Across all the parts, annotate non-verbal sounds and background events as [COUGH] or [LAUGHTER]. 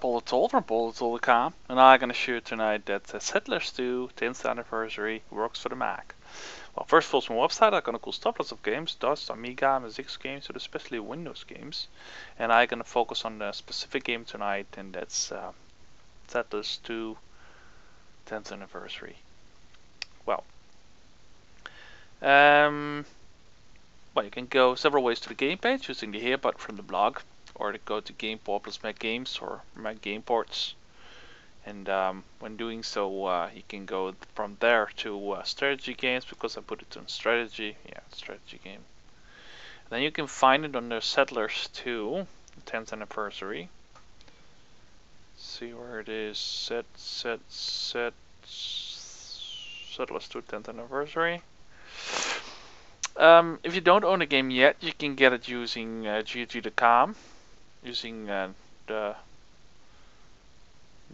Paul The Tall from PaulTheTall.com, and I'm gonna show you tonight that uh, Settlers 2 10th anniversary works for the Mac. Well, first of all, from my website, I'm gonna cool stuff, lots of games, DOS, Amiga, MSX games, but especially Windows games. And I'm gonna focus on the specific game tonight, and that's uh, Settlers 2 10th anniversary. Well, um, well, you can go several ways to the game page using the here button from the blog or to go to GamePort plus Mac Games or Mac Gameports. And um, when doing so, uh, you can go from there to uh, strategy games because I put it on strategy. Yeah, strategy game. And then you can find it under Settlers 2, 10th anniversary. see where it is. Set, set, set. Settlers 2, 10th anniversary. Um, if you don't own the game yet, you can get it using uh, GOG.com using uh, the,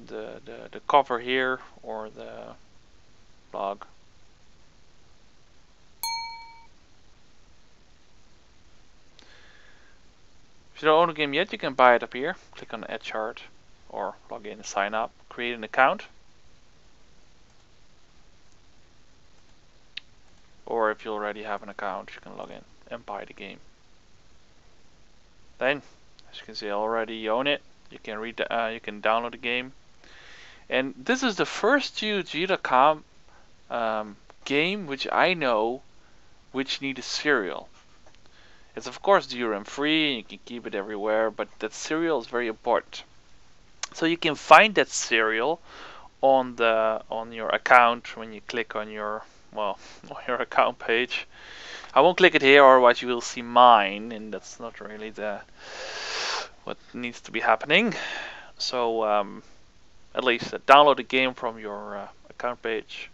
the, the the cover here or the blog. If you don't own the game yet, you can buy it up here. Click on Add Chart or log in and sign up. Create an account. Or if you already have an account, you can log in and buy the game. Then as you can see, I already own it. You can read, uh, you can download the game. And this is the first GOG.com um, game which I know which need a serial. It's of course DRM free, you can keep it everywhere, but that serial is very important. So you can find that serial on the on your account when you click on your well [LAUGHS] on your account page. I won't click it here, otherwise you will see mine, and that's not really the what needs to be happening. So um, at least uh, download the game from your uh, account page.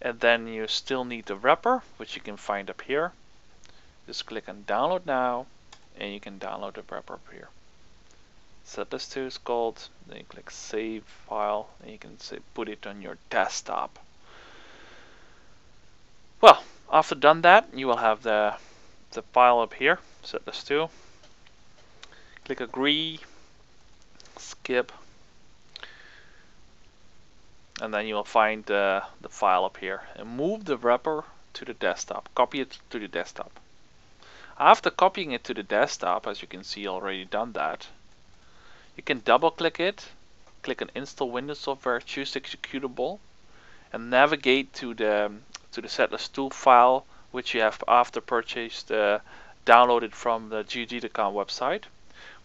And then you still need the wrapper, which you can find up here. Just click on download now, and you can download the wrapper up here. Set this to is called, then you click save file, and you can say put it on your desktop. Well, after done that, you will have the the file up here, set this 2 click agree, skip, and then you'll find uh, the file up here and move the wrapper to the desktop, copy it to the desktop. After copying it to the desktop, as you can see already done that, you can double click it, click on install Windows software, choose executable, and navigate to the to the Settlers 2 file which you have after purchased uh, downloaded from the GOG.com website.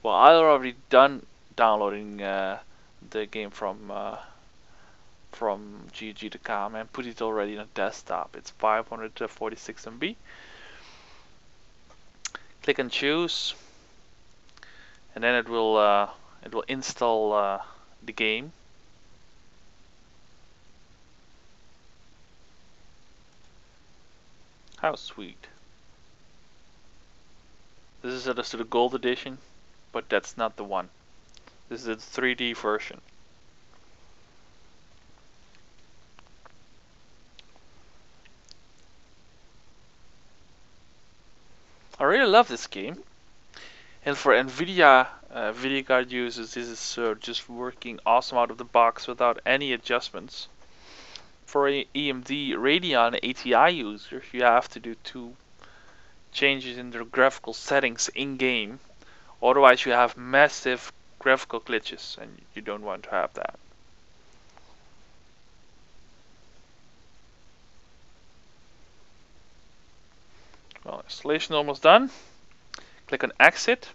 Well, I already done downloading uh, the game from uh, from GOG.com and put it already on a desktop. It's 546 MB. Click and choose, and then it will uh, it will install uh, the game. How sweet. This is just the gold edition but that's not the one. This is the 3D version. I really love this game. And for NVIDIA uh, video card users, this is uh, just working awesome out of the box without any adjustments. For AMD Radeon ATI users, you have to do two changes in their graphical settings in-game Otherwise you have massive graphical glitches and you don't want to have that. Well, installation almost done. Click on exit.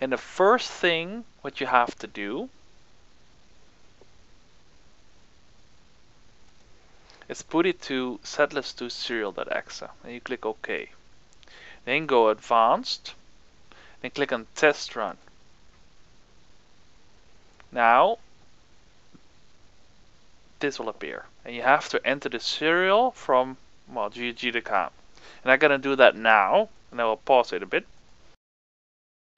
And the first thing what you have to do is put it to settlers to serial.exe and you click OK. Then go advanced then click on test run. Now this will appear. And you have to enter the serial from well GOG.com and I'm gonna do that now and I will pause it a bit.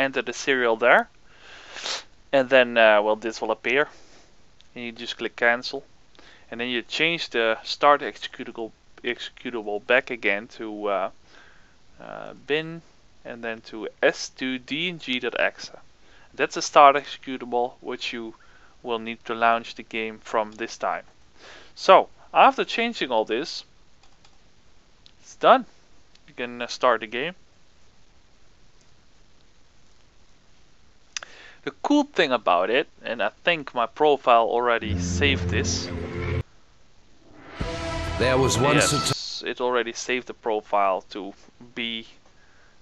Enter the serial there. And then uh, well this will appear. And you just click cancel. And then you change the start executable executable back again to uh, uh, bin and then to s2dng.exe. That's a start executable which you will need to launch the game from this time. So after changing all this, it's done. You can uh, start the game. The cool thing about it, and I think my profile already saved this. There was once yes, it already saved the profile to be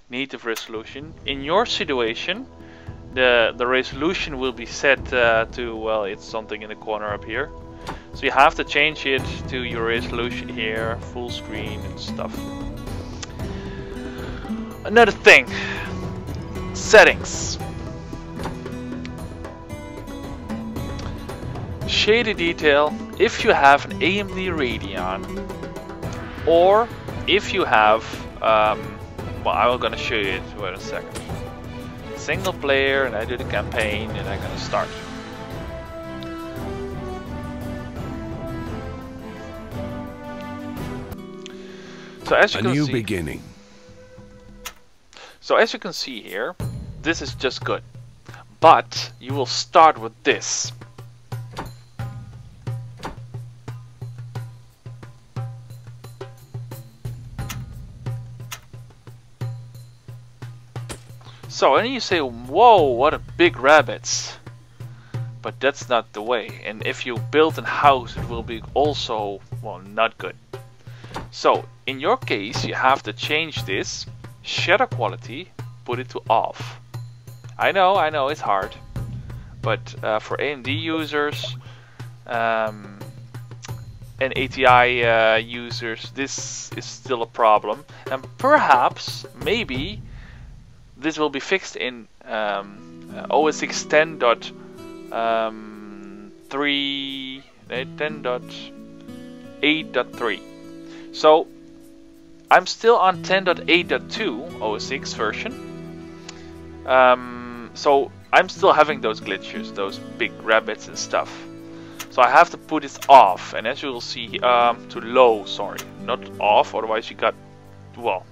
native resolution. In your situation, the the resolution will be set uh, to well, it's something in the corner up here. So you have to change it to your resolution here, full screen and stuff. Another thing, settings. Shaded detail, if you have an AMD Radeon, or if you have, um, well I'm gonna show you it, wait a second. Single player, and I do the campaign, and I'm gonna start. So as you a can new see, beginning. So as you can see here, this is just good. But you will start with this. So and you say, whoa, what a big rabbits. But that's not the way. And if you build a house, it will be also, well, not good. So in your case, you have to change this shadow quality, put it to off. I know, I know, it's hard. But uh, for AMD users um, and ATI uh, users, this is still a problem. And perhaps, maybe, this will be fixed in um, uh, OS X 10.3, um, 10.8.3. So I'm still on 10.8.2 OS X version. Um, so I'm still having those glitches, those big rabbits and stuff. So I have to put it off, and as you will see, um, to low, sorry, not off, otherwise you got, well,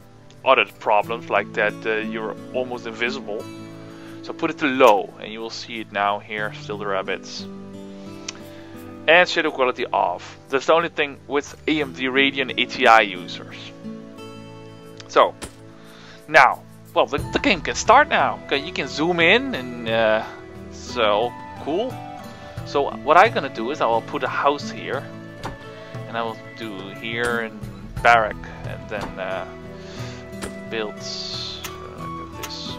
other problems like that uh, you're almost invisible. So put it to low and you will see it now here, still the rabbits. And shadow quality off. That's the only thing with AMD Radeon ATI users. So, now, well, the, the game can start now. You can zoom in and uh, so cool. So what I'm gonna do is I will put a house here, and I will do here and barrack, and then uh, builds. Uh, this.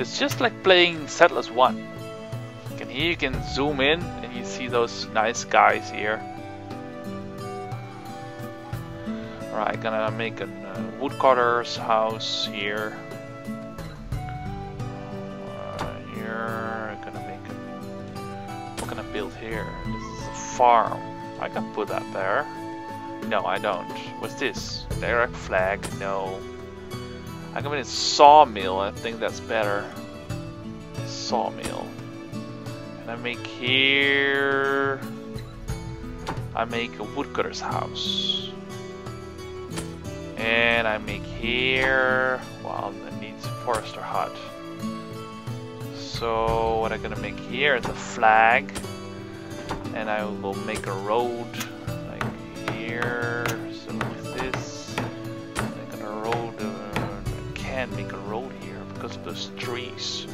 It's just like playing Settlers 1. You can here you can zoom in and you see those nice guys here. Alright, gonna make a uh, woodcutter's house here. Uh, here, gonna make a. What can I build here? This is a farm. I can put that there. No, I don't. What's this? Direct flag? No. I can make a sawmill. I think that's better. Sawmill. And I make here... I make a woodcutter's house. And I make here... Well, it needs a forester hut. So what I'm gonna make here is a flag. And I will make a road here, so this, like a road, uh, I can't make a road here because of those trees.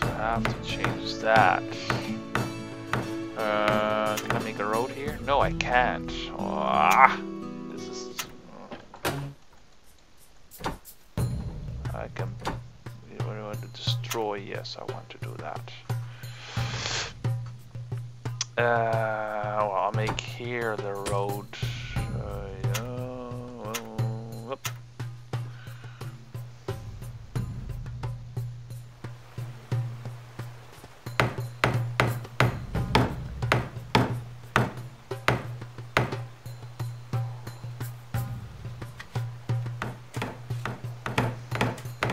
So I have to change that. Uh, can I make a road here? No, I can't. Ah, this is. Uh, I can. Destroy? Yes, I want to do that. Uh, well, I'll make here the road. Uh,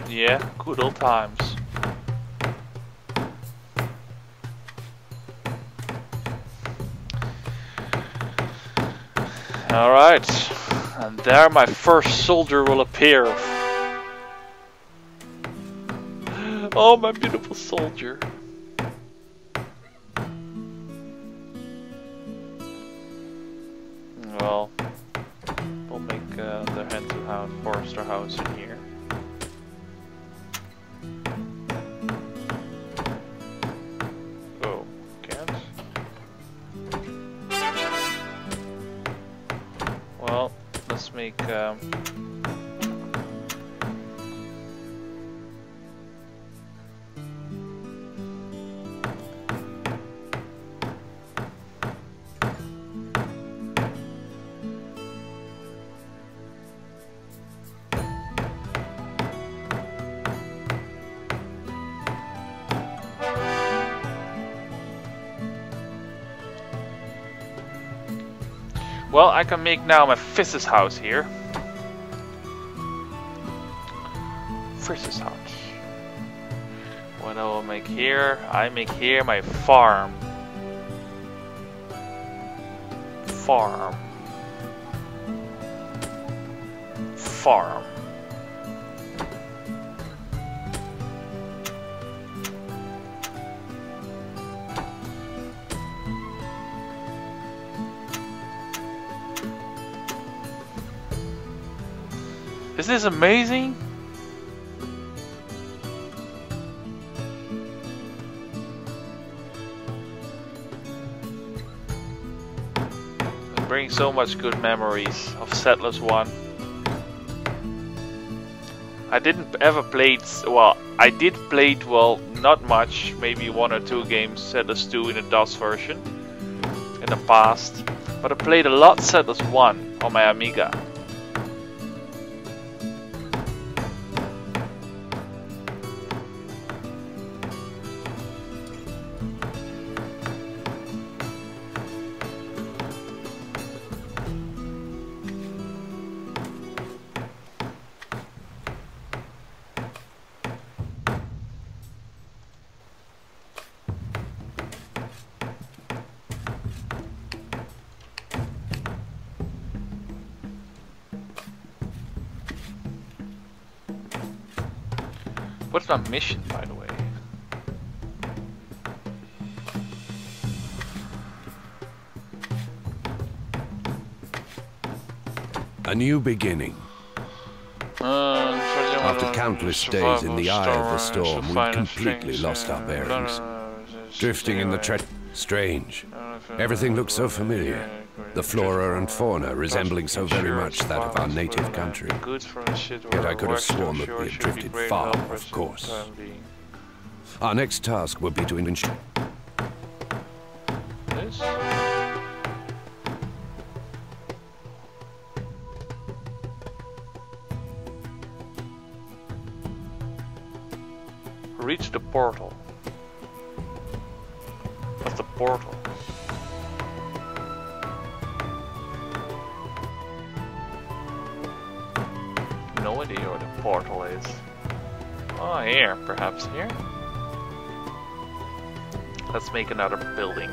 yeah, good old times. Alright, and there my first soldier will appear. [GASPS] Oh, my beautiful soldier. Well, we'll make uh, the Hanson House Forester house in here. Make. Um, Well, I can make now my Fizz's house here. Fizz's house. What I will make here, I make here my farm. Farm. Farm. Is this amazing? It brings so much good memories of Settlers 1. I didn't ever play it, well, I did play it, well, not much, maybe one or two games, Settlers 2 in the DOS version in the past, but I played a lot Settlers 1 on my Amiga. What's my mission, by the way? A new beginning. Uh, After countless days in the eye of the storm, we'd completely lost our bearings. Drifting in the tre... Strange. Everything looked so familiar. The flora and fauna resembling so very much that of our native country. Yet I could have sworn that we had drifted far of course. Our next task would be to ensure... This? Reach the portal. What's the portal? Is. Oh, here, perhaps here. Let's make another building.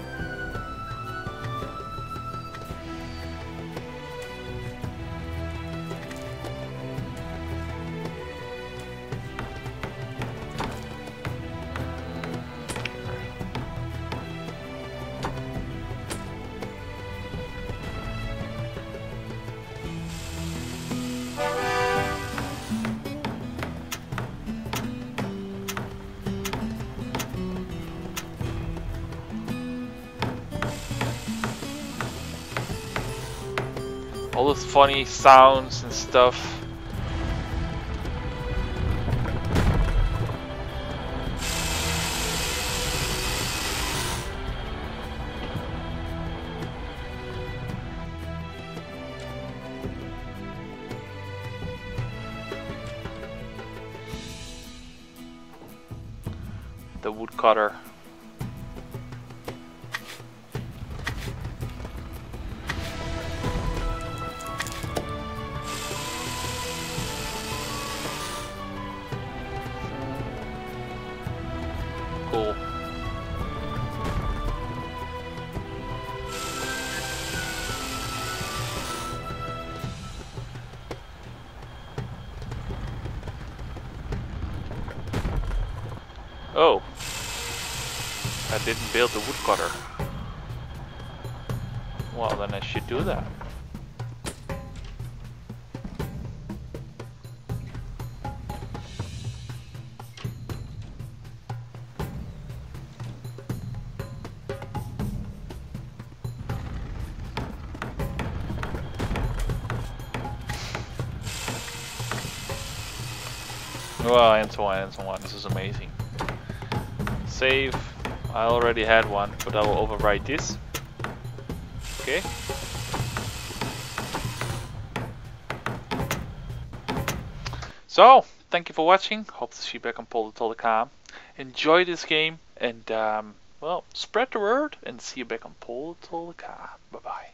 All those funny sounds and stuff. The woodcutter. Didn't build the woodcutter. Well, then I should do that. Well, and so on and so on. This is amazing. Save. I already had one, but I will overwrite this. Okay. So, thank you for watching. Hope to see you back on PaulTheTall.com. Enjoy this game and, um, well, spread the word and see you back on PaulTheTall.com. Bye bye.